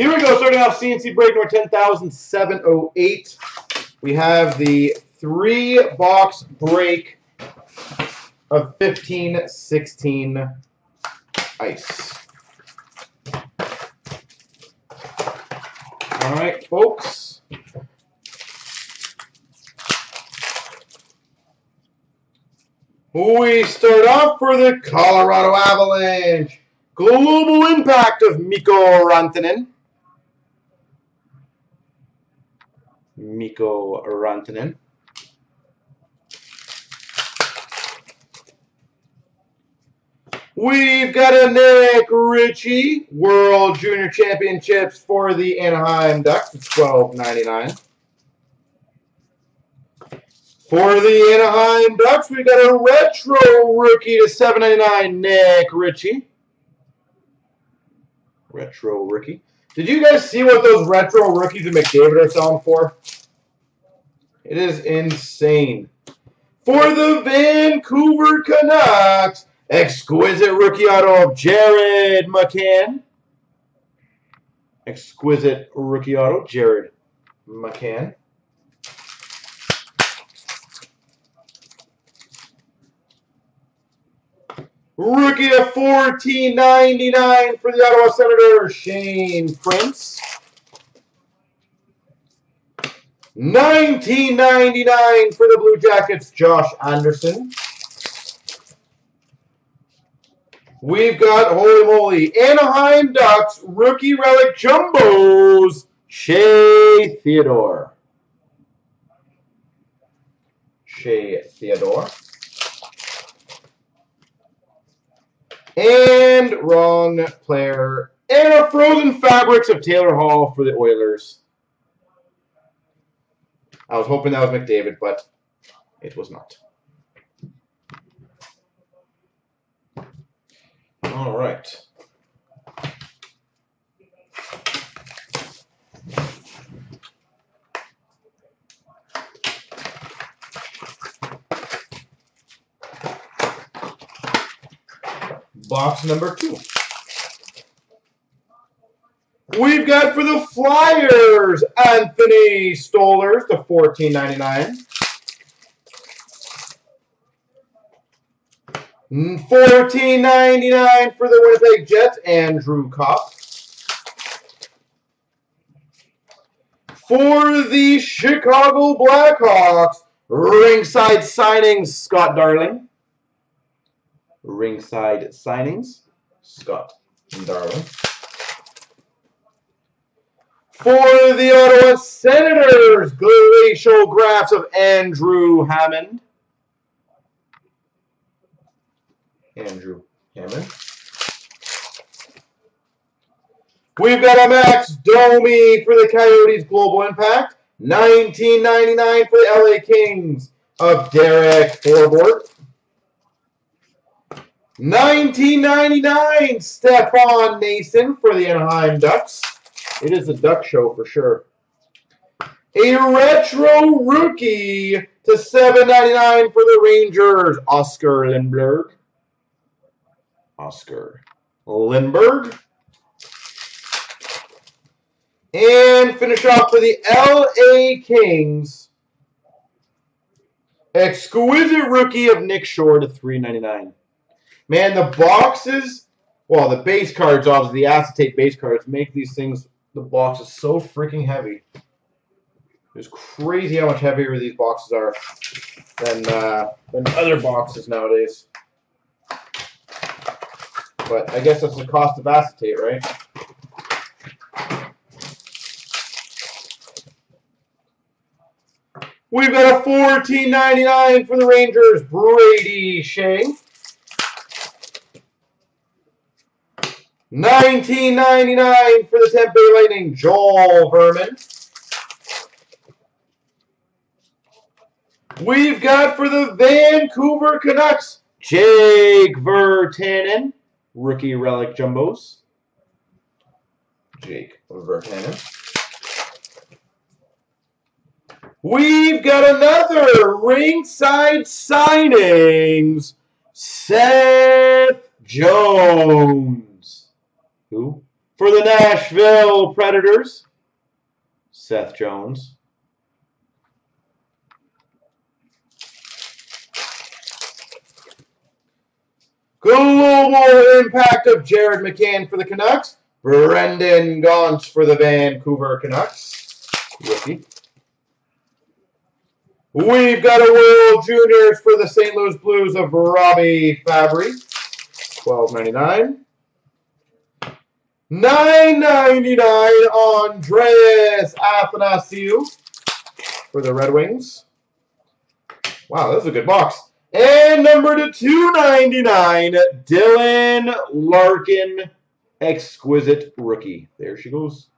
Here we go, starting off CNC break number 10,708. We have the three box break of 1516 ice. All right, folks. We start off for the Colorado Avalanche. Global impact of Mikko Rantanen. Mikko Rantanen. We've got a Nick Ritchie World Junior Championships for the Anaheim Ducks. Twelve ninety nine. For the Anaheim Ducks, we've got a retro rookie to seven ninety nine. Nick Ritchie. Retro rookie. Did you guys see what those retro rookies in McDavid are selling for? It is insane. For the Vancouver Canucks, exquisite rookie auto of Jared McCann. Exquisite rookie auto, Jared McCann. Rookie of 14.99 for the Ottawa Senators, Shane Prince. 19.99 for the Blue Jackets, Josh Anderson. We've got, holy moly, Anaheim Ducks rookie relic jumbos, Shea Theodore. Shea Theodore. And wrong player. And a Frozen Fabrics of Taylor Hall for the Oilers. I was hoping that was McDavid, but it was not. All right. Box number two. We've got for the Flyers, Anthony Stolarz ninety nine. Fourteen ninety mm, nine for the Winnipeg Jets, Andrew Copp. For the Chicago Blackhawks, ringside signings, Scott Darling. Ringside signings, Scott Darling. For the Ottawa Senators, glacial graphs of Andrew Hammond. Andrew Hammond. We've got a Max Domi for the Coyotes Global Impact. 1999 for the LA Kings of Derek Forbort. 1999 Stefan Noesen for the Anaheim Ducks. It is a duck show for sure. A retro rookie to 7.99 for the Rangers, Oscar Lindberg. Oscar Lindberg. And finish off for the LA Kings. Exquisite rookie of Nick Shore to 3.99. Man, the boxes, well, the base cards, obviously, the acetate base cards, make these things the box is so freaking heavy. It's crazy how much heavier these boxes are than uh, than other boxes nowadays. But I guess that's the cost of acetate, right? We've got a $14.99 for the Rangers, Brady Skjei. 19.99 for the Bay Lightning, Joel Vermin. We've got for the Vancouver Canucks, Jake Virtanen, rookie relic jumbos. Jake Virtanen. We've got another ringside signings, Seth Jones. Who? For the Nashville Predators, Seth Jones. Global impact of Jared McCann for the Canucks. Brendan Gaunce for the Vancouver Canucks. Rookie. We've got a World Juniors for the St. Louis Blues of Robby Fabbri. Twelve ninety nine. Nine ninety nine Andreas Athanasiou for the Red Wings. Wow, that was a good box. And number to 299, Dylan Larkin, exquisite rookie. There she goes.